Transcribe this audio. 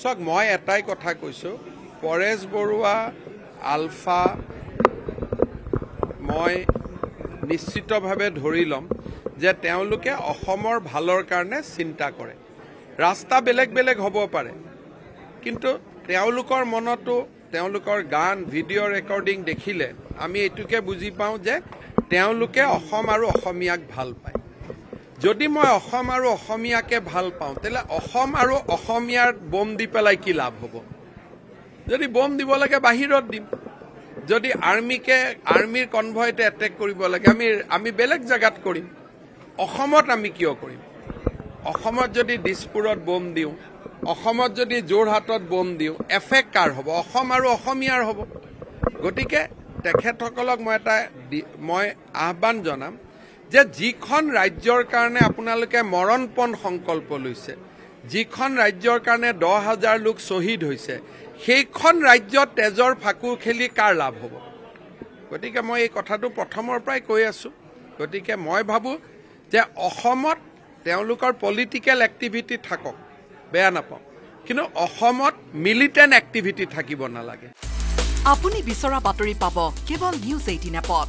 চাওক মই এটাই কথা কৈছোঁ। পৰেশ বৰুৱা আলফা মই নিশ্চিতভাৱে ধৰি ল'ম যে তেওঁলোকে অসমৰ ভালৰ কাৰণে চিন্তা কৰে। ৰাস্তা বেলেগ বেলেগ হ'ব পাৰে। কিন্তু তেওঁলোকৰ মনতো তেওঁলোকৰ গান ভিডিঅ' ৰেকৰ্ডিং দেখিলে আমি এইটোকে বুজি পাওঁ যে তেওঁলোকে অসম আৰু অসমীয়াক ভাল পায়। যদি মই অসম আৰু অসমীয়াকে ভাল পাওঁ তেতিয়াহ'লে অসম আৰু অসমীয়াৰ বোম দি পেলাই কি লাভ হ'ব? যদি বোম দিব লাগে বাহিৰত দিম। যদি আৰ্মিকে আৰ্মিৰ কনভয়তে এটেক কৰিব লাগে আমি আমি বেলেগ জেগাত কৰিম। অসমত আমি কিয় কৰিম? অসমত যদি দিছপুৰত বোম দিওঁ অসমত যদি যোৰহাটত বোম দিওঁ এফেক্ট কাৰ হ'ব? অসম আৰু অসমীয়াৰ হ'ব। গতিকে তেখেতসকলক মই এটা মই আহ্বান জনাম যে যিখন ৰাজ্যৰ কাৰণে আপোনালোকে মৰণপণ সংকল্প লৈছে যিখন ৰাজ্যৰ কাৰণে দহ হাজাৰ লোক শ্বহীদ হৈছে সেইখন ৰাজ্যত তেজৰ ফাকু খেলি কাৰ লাভ হ'ব? গতিকে মই এই কথাটো প্ৰথমৰ পৰাই কৈ আছোঁ। গতিকে মই ভাবোঁ যে অসমত তেওঁলোকৰ পলিটিকেল এক্টিভিটি থাকক বেয়া নাপাওঁ কিন্তু অসমত মিলিটেণ্ট এক্টিভিটি থাকিব নালাগে। আপুনি বিচৰা বাতৰি পাব কেৱল নিউজ এইটিন এপত।